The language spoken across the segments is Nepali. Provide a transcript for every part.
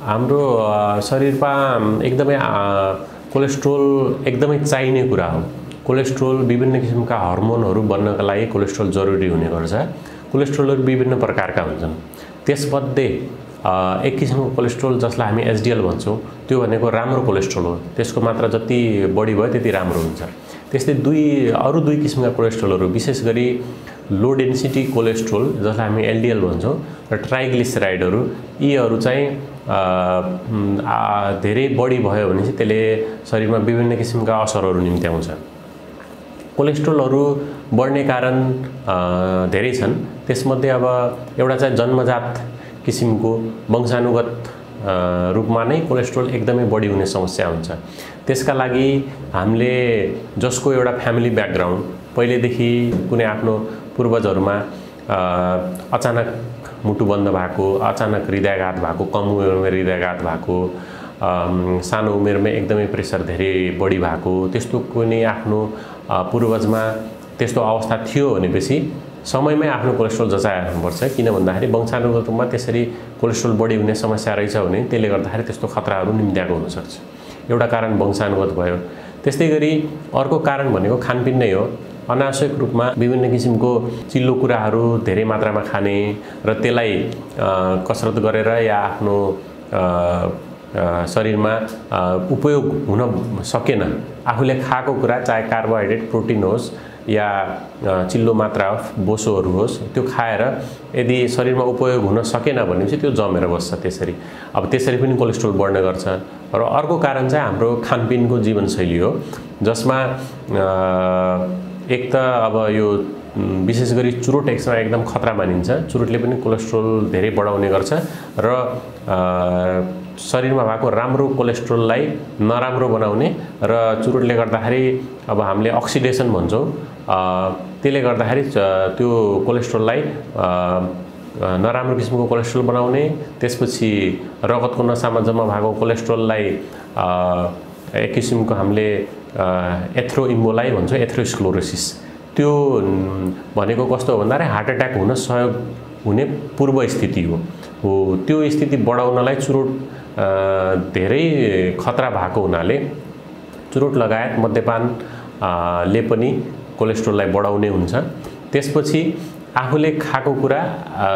हाम्रो शरीरमा एकदमै कोलेस्ट्रोल एकदमै चाहिने कुरा हो। कोलेस्ट्रोल विभिन्न किसिमका हर्मोनहरू बन्नका लागि कोलेस्ट्रोल जरुरी हुने गर्छ। कोलेस्ट्रोलहरू विभिन्न प्रकारका हुन्छन्। त्यसमध्ये एक किसिमको कोलेस्ट्रोल जसलाई हामी एचडिएल भन्छौँ त्यो भनेको राम्रो कोलेस्ट्रोल हो। त्यसको मात्रा जति बढी भयो त्यति राम्रो हुन्छ। त्यस्तै दुई अरू दुई किसिमका कोलेस्ट्रोलहरू विशेष गरी लो डेन्सिटी कोलेस्ट्रोल जसलाई हामी एलडिएल भन्छौँ र ट्राइग्लिसराइडहरू यीहरू चाहिँ धेरै बढी भयो भने चाहिँ त्यसले शरीरमा विभिन्न किसिमका असरहरू निम्ति आउँछ कोलेस्ट्रोलहरू बढ्ने कारण धेरै छन्। त्यसमध्ये अब एउटा चाहिँ जन्मजात किसिमको वंशानुगत रूपमा नै कोलेस्ट्रोल एकदमै बढी हुने समस्या हुन्छ। त्यसका लागि हामीले जसको एउटा फ्यामिली ब्याकग्राउन्ड पहिलेदेखि कुनै आफ्नो पूर्वजहरूमा अचानक मुटु बन्द भएको अचानक हृदयघात भएको कम उमेरमा हृदयघात भएको सानो उमेरमै एकदमै प्रेसर धेरै बढी भएको त्यस्तो कुनै आफ्नो पूर्वजमा त्यस्तो अवस्था थियो भनेपछि समयमै आफ्नो कोलेस्ट्रोल जचाइराख्नुपर्छ किन भन्दाखेरि वंशानुगत रूपमा त्यसरी कोलेस्ट्रोल बढी हुने समस्या रहेछ भने त्यसले गर्दाखेरि त्यस्तो खतराहरू निम्त्याएको हुनसक्छ। एउटा कारण वंशानुगत भयो। त्यस्तै गरी अर्को कारण भनेको खानपिन नै हो। अनावश्यक रूपमा विभिन्न किसिमको चिल्लो कुराहरू धेरै मात्रामा खाने र त्यसलाई कसरत गरेर या आफ्नो शरीरमा उपयोग हुन सकेन। आफूले खाएको कुरा चाहे कार्बोहाइड्रेट प्रोटिन होस् या चिल्लो मात्रा बोसोहरू होस् त्यो खाएर यदि शरीरमा उपयोग हुन सकेन भनेपछि त्यो जमेर बस्छ त्यसरी। अब त्यसरी पनि कोलेस्ट्रोल बढ्ने गर्छ। र अर्को कारण चाहिँ हाम्रो खानपिनको जीवनशैली हो जसमा एक त अब यो विशेष गरी चुरोट एक्समा एकदम खतरा मानिन्छ। चुरोटले पनि कोलेस्ट्रोल धेरै बढाउने गर्छ र शरीरमा भएको राम्रो कोलेस्ट्रोललाई नराम्रो बनाउने र चुरोटले गर्दाखेरि अब हामीले अक्सिडेसन भन्छौँ। त्यसले गर्दाखेरि त्यो कोलेस्ट्रोललाई नराम्रो किसिमको कोलेस्ट्रोल बनाउने त्यसपछि रगतको नसामा जम्मा भएको कोलेस्ट्रोललाई एक किसिमको हामीले एथ्रो इम्बोलाई भन्छौँ एथ्रोस्क्लोरोसिस। त्यो भनेको कस्तो हो भन्दाखेरि हार्ट एट्याक हुन सहयोग हुने पूर्व स्थिति हो। हो त्यो स्थिति बढाउनलाई चुरोट धेरै खतरा भएको हुनाले चुरोट लगायत मद्यपानले पनि कोलेस्ट्रोललाई बढाउने हुन्छ। त्यसपछि आफूले खाएको कुरा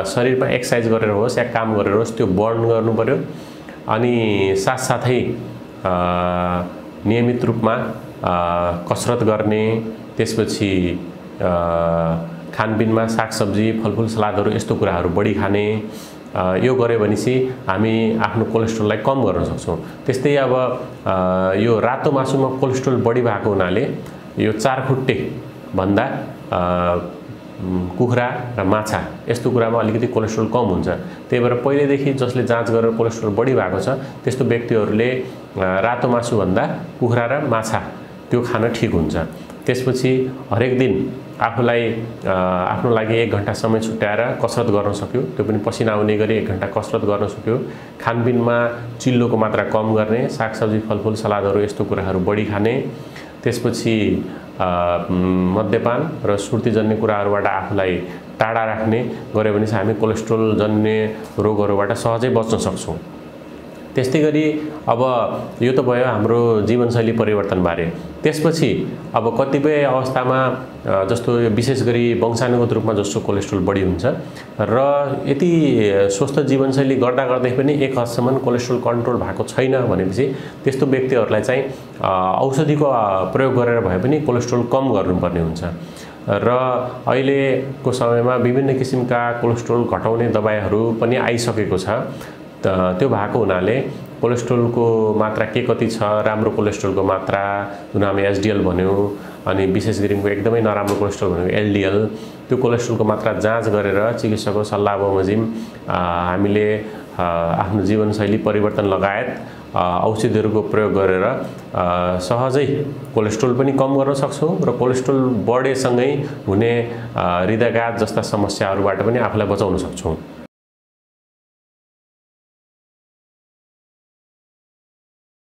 शरीरमा एक्सर्साइज गरेर होस् या काम गरेर होस् त्यो बर्न गर्नु पऱ्यो अनि साथसाथै नियमित रूपमा कसरत गर्ने त्यसपछि खानपिनमा सागसब्जी फलफुल सलादहरू यस्तो कुराहरू बढी खाने यो गऱ्यो भनेपछि हामी आफ्नो कोलेस्ट्रोललाई कम गर्न सक्छौँ। त्यस्तै अब यो रातो मासुमा कोलेस्ट्रोल बढी भएको हुनाले यो चारखुट्टे भन्दा कुखुरा र माछा यस्तो कुरामा अलिकति कोलेस्ट्रोल कम हुन्छ। त्यही भएर पहिलेदेखि जसले जाँच गरेर कोलेस्ट्रोल बढी भएको छ त्यस्तो व्यक्तिहरूले रातो मासुभन्दा कुखुरा र माछा त्यो खान ठिक हुन्छ। त्यसपछि हरेक दिन आफूलाई आफ्नो लागि एक घन्टा समय छुट्याएर कसरत गर्न सक्यो। त्यो पनि पसिना आउने गरी एक घन्टा कसरत गर्न सक्यो। खानपिनमा चिल्लोको मात्रा कम गर्ने सागसब्जी फलफुल सलादहरू यस्तो कुराहरू बढी खाने। त्यसपछि मद्यपान र सुर्तीजन्य कुराहरूबाट आफूलाई टाढा राख्ने। गऱ्यो भने चाहिँ हामी कोलेस्ट्रोल जन्य रोगहरूबाट सहजै बच्न सक्छौँ। त्यस्तै गरी अब यो त भयो हाम्रो जीवनशैली परिवर्तनबारे त्यसपछि अब कतिपय अवस्थामा जस्तो विशेष गरी वंशानुगत रूपमा जस्तो कोलेस्ट्रोल बढी हुन्छ र यति स्वस्थ जीवनशैली गर्दा गर्दै पनि एक हदसम्म कोलेस्ट्रोल कन्ट्रोल भएको छैन भनेपछि त्यस्तो व्यक्तिहरूलाई चाहिँ औषधिको प्रयोग गरेर भए पनि कोलेस्ट्रोल कम गर्नुपर्ने हुन्छ। र अहिलेको समयमा विभिन्न किसिमका कोलेस्ट्रोल घटाउने दबाईहरू पनि आइसकेको छ। त्यो भएको हुनाले कोलेस्ट्रोलको मात्रा के कति छ राम्रो कोलेस्ट्रोलको मात्रा जुन हामी एचडिएल भन्यौँ अनि विशेष गरी एकदमै नराम्रो कोलेस्ट्रोल भनेको एलडिएल त्यो कोलेस्ट्रोलको मात्रा जाँच गरेर चिकित्सकको सल्लाह बमोजिम हामीले आफ्नो जीवनशैली परिवर्तन लगायत औषधिहरूको प्रयोग गरेर सहजै कोलेस्ट्रोल पनि कम गर्न सक्छौँ र कोलेस्ट्रोल बढेसँगै हुने हृदयघात जस्ता समस्याहरूबाट पनि आफूलाई बचाउन सक्छौँ।